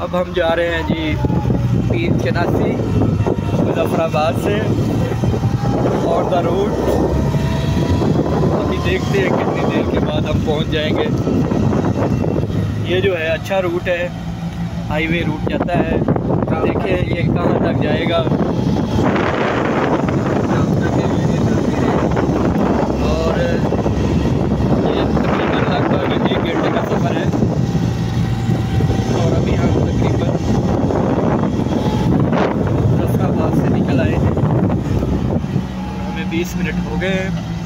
अब हम जा रहे हैं जी पीर चनासी, मुजफ्फराबाद से, और द रूट अभी देखते हैं कितनी देर के बाद हम पहुँच जाएँगे। ये जो है अच्छा रूट है। हाईवे रूट जाता है। देखें ये कहाँ तक जाएगा और ये तकरीबन लगभग एक घंटे का सफ़र है और अभी हम तकरीबन मुजफ्फराबाद से निकल आए हमें 20 मिनट हो गए हैं।